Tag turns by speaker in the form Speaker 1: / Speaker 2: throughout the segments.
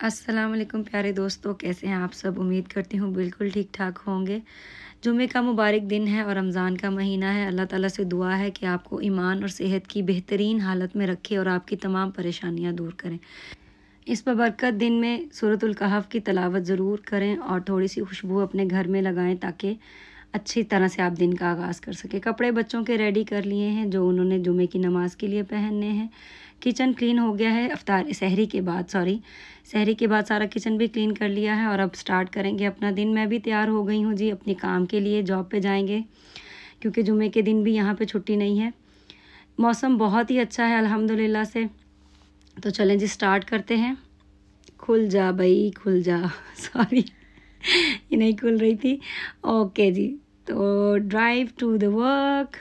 Speaker 1: वालेकुम प्यारे दोस्तों, कैसे हैं आप सब? उम्मीद करती हूँ बिल्कुल ठीक ठाक होंगे। जुमे का मुबारक दिन है और रमज़ान का महीना है। अल्लाह ताला से दुआ है कि आपको ईमान और सेहत की बेहतरीन हालत में रखे और आपकी तमाम परेशानियाँ दूर करें। इस बरकत दिन में सूरतुल कहफ़ की तलावत ज़रूर करें और थोड़ी सी खुशबू अपने घर में लगाएँ ताकि अच्छी तरह से आप दिन का आगाज़ कर सकें। कपड़े बच्चों के रेडी कर लिए हैं जो उन्होंने जुमे की नमाज़ के लिए पहनने हैं। किचन क्लीन हो गया है। अफ्तार सहरी के बाद सॉरी सहरी के बाद सारा किचन भी क्लीन कर लिया है और अब स्टार्ट करेंगे अपना दिन। मैं भी तैयार हो गई हूँ जी अपने काम के लिए जॉब पे जाएँगे, क्योंकि जुमे के दिन भी यहाँ पे छुट्टी नहीं है। मौसम बहुत ही अच्छा है, अल्हम्दुलिल्लाह से। तो चलें जी स्टार्ट करते हैं। खुल जा भाई, खुल जा। सॉरी ये नहीं खुल रही थी। ओके जी तो ड्राइव टू द वर्क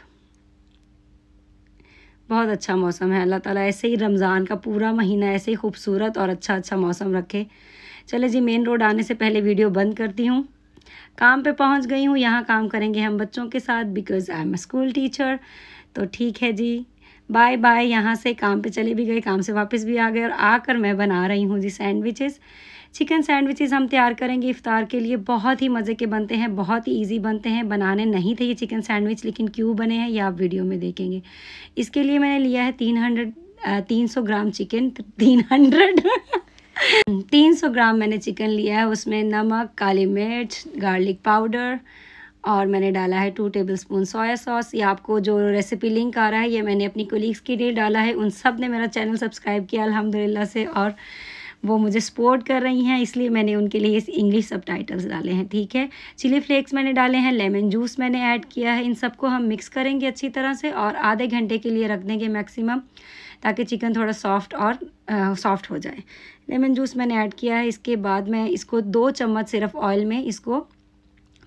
Speaker 1: बहुत अच्छा मौसम है। अल्लाह ताला ऐसे ही रमज़ान का पूरा महीना ऐसे ही खूबसूरत और अच्छा अच्छा मौसम रखे। चले जी, मेन रोड आने से पहले वीडियो बंद करती हूँ। काम पे पहुँच गई हूँ। यहाँ काम करेंगे हम बच्चों के साथ because I am school teacher तो ठीक है जी। बाय बाय यहाँ से काम पे चले भी गए, काम से वापस भी आ गए और आकर मैं बना रही हूँ जी सैंडविचेस चिकन सैंडविचेस हम तैयार करेंगे इफ़ार के लिए। बहुत ही मज़े के बनते हैं, बहुत ही ईजी बनते हैं। बनाने नहीं थे ये चिकन सैंडविच, लेकिन क्यों बने हैं ये आप वीडियो में देखेंगे। इसके लिए मैंने लिया है तीन हंड्रेड तीन सौ ग्राम चिकन तीन हंड्रेड। तीन सौ ग्राम मैंने चिकन लिया है, उसमें नमक, काली मिर्च, गार्लिक पाउडर, और मैंने डाला है two tablespoon soya sauce ये आपको जो रेसिपी लिंक आ रहा है, ये मैंने अपनी कोलीग्स के लिए डाला है। उन सबने मेरा चैनल सब्सक्राइब किया, अल्हम्दुलिल्लाह से, और वो मुझे सपोर्ट कर रही हैं, इसलिए मैंने उनके लिए इंग्लिश सब डाले हैं, ठीक है? चिली फ्लेक्स मैंने डाले हैं लेमन जूस मैंने ऐड किया है, इन सबको हम मिक्स करेंगे अच्छी तरह से और आधे घंटे के लिए रख देंगे मैक्सिमम ताकि चिकन थोड़ा सॉफ्ट और सॉफ्ट हो जाए। लेमन जूस मैंने ऐड किया है, इसके बाद मैं इसको दो चम्मच सिर्फ़ ऑयल में इसको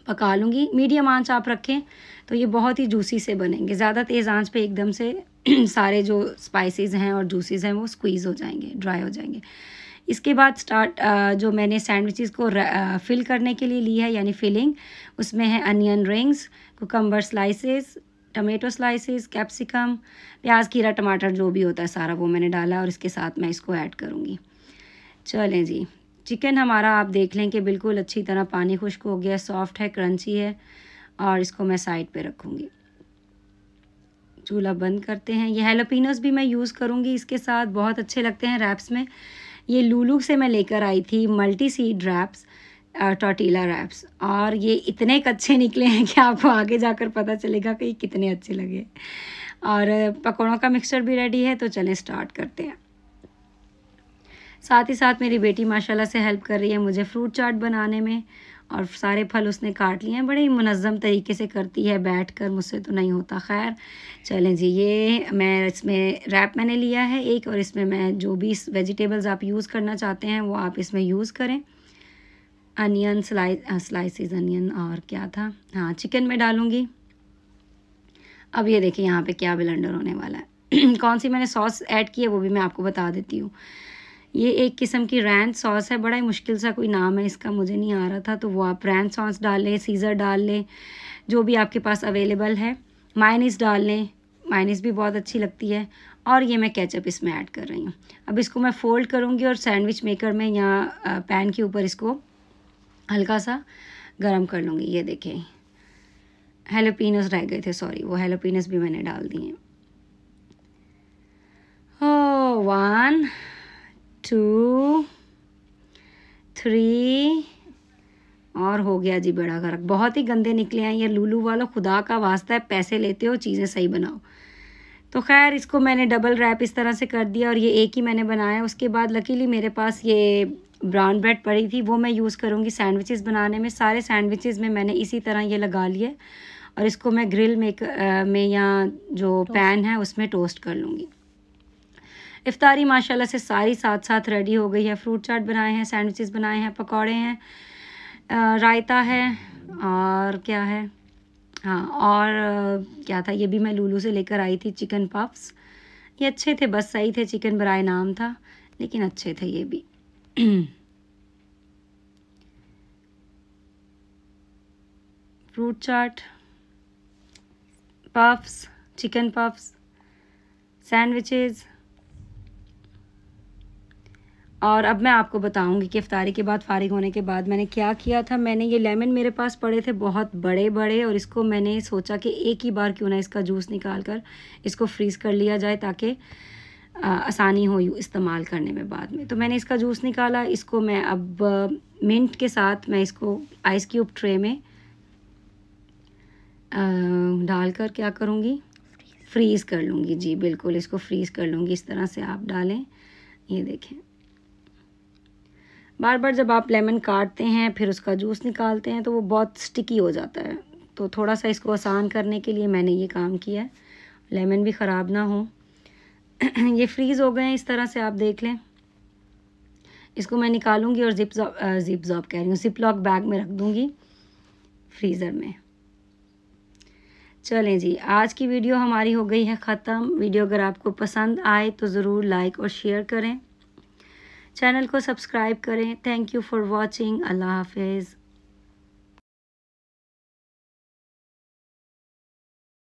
Speaker 1: पका लूँगी। मीडियम आँच आप रखें तो ये बहुत ही जूसी से बनेंगे। ज़्यादा तेज़ आँच पे एकदम से सारे जो स्पाइसेस हैं और जूसीज हैं, वो स्क्वीज़ हो जाएँगे ड्राई हो जाएँगे। इसके बाद स्टार्ट जो मैंने सैंडविचेस को फिल करने के लिए ली है, यानी फिलिंग उसमें है onion rings cucumber slices tomato slices capsicum प्याज, खीरा, टमाटर, जो भी होता है सारा वो मैंने डाला और इसके साथ मैं इसको ऐड करूँगी। चलें जी चिकन हमारा आप देख लें कि बिल्कुल अच्छी तरह पानी खुश्क हो गया सॉफ्ट है क्रंची है, और इसको मैं साइड पे रखूँगी। चूल्हा बंद करते हैं। ये हेलोपिनोस भी मैं यूज़ करूँगी इसके साथ, बहुत अच्छे लगते हैं रैप्स में। ये लूलू से मैं लेकर आई थी multi seed wraps tortilla wraps. और ये इतने अच्छे निकले हैं कि आपको आगे जाकर पता चलेगा कि कितने अच्छे लगे। और पकौड़ों का मिक्सचर भी रेडी है तो चलें स्टार्ट करते हैं। साथ ही साथ मेरी बेटी माशाल्लाह से हेल्प कर रही है मुझे फ्रूट चाट बनाने में। और सारे फल उसने काट लिए हैं। बड़े ही मुनज़म तरीके से करती है बैठ कर मुझसे तो नहीं होता खैर। चलें जी, ये मैं इसमें रैप मैंने लिया है एक और इसमें मैं जो भी वेजिटेबल्स आप यूज़ करना चाहते हैं, वो आप इसमें यूज़ करें। अनियन स्लाइस स्लाइसिस अनियन और क्या था? हाँ चिकन में डालूँगी। अब ये देखिए यहाँ पे क्या ब्लेंडर होने वाला है। कौन सी मैंने सॉस ऐड की है वो भी मैं आपको बता देती हूँ। ये एक किस्म की रैन सॉस है, बड़ा ही मुश्किल सा कोई नाम है इसका, मुझे नहीं आ रहा था तो वो आप रैन सॉस डाल लें सीज़र डाल लें, जो भी आपके पास अवेलेबल है। माइनिस डाल लें माइनिस भी बहुत अच्छी लगती है, और ये मैं केचप इसमें ऐड कर रही हूँ। अब इसको मैं फ़ोल्ड करूँगी और सैंडविच मेकर में या पैन के ऊपर इसको हल्का सा गर्म कर लूँगी, ये देखें। हेलोपिनस रह गए थे सॉरी वो हेलोपिनस भी मैंने डाल दिए। ओ वन टू थ्री और हो गया जी बड़ा गर्क। बहुत ही गंदे निकले हैं ये लूलू वाला खुदा का वास्ता है पैसे लेते हो चीज़ें सही बनाओ। तो खैर इसको मैंने डबल रैप इस तरह से कर दिया और ये एक ही मैंने बनाया। उसके बाद लकीली मेरे पास ये ब्राउन ब्रेड पड़ी थी वो मैं यूज़ करूँगी सैंडविचेस बनाने में। सारे सैंडविचेस में मैंने इसी तरह ये लगा लिए और इसको मैं ग्रिल में में या जो पैन है उसमें टोस्ट कर लूँगी। इफ्तारी माशाल्लाह से सारी साथ साथ रेडी हो गई है। फ्रूट चाट बनाए हैं सैंडविचेस बनाए हैं, पकौड़े हैं रायता है और क्या है? हाँ और क्या था? ये भी मैं लूलू से लेकर आई थी चिकन पफ्स ये अच्छे थे, बस सही थे चिकन बराए नाम था, लेकिन अच्छे थे ये भी। Fruit chaat puffs chicken puffs sandwiches और अब मैं आपको बताऊँगी कि इफ्तारी के बाद फारिग होने के बाद मैंने क्या किया था। मैंने ये लेमन मेरे पास पड़े थे बहुत बड़े बड़े और इसको मैंने सोचा कि एक ही बार क्यों ना इसका जूस निकाल कर इसको फ्रीज़ कर लिया जाए ताकि आसानी हो इस्तेमाल करने में बाद में। तो मैंने इसका जूस निकाला इसको मैं अब मिंट के साथ मैं इसको आइस क्यूब ट्रे में डालकर क्या करूँगी? फ्रीज़ कर लूँगी। जी बिल्कुल इसको फ्रीज़ कर लूँगी। इस तरह से आप डालें। ये देखें। बार बार जब आप लेमन काटते हैं, फिर उसका जूस निकालते हैं तो वो बहुत स्टिकी हो जाता है। तो थोड़ा सा इसको आसान करने के लिए मैंने ये काम किया है। लेमन भी ख़राब ना हो। ये फ्रीज़ हो गए हैं, इस तरह से आप देख लें। इसको मैं निकालूँगी और जिप जिप जॉब कह रही हूँ। जिप लॉक बैग में रख दूँगी फ्रीज़र में। चलें जी, आज की वीडियो हमारी हो गई है ख़त्म। वीडियो अगर आपको पसंद आए तो ज़रूर लाइक और शेयर करें। चैनल को सब्सक्राइब करें। थैंक यू फॉर वॉचिंग अल्लाह हाफिज़।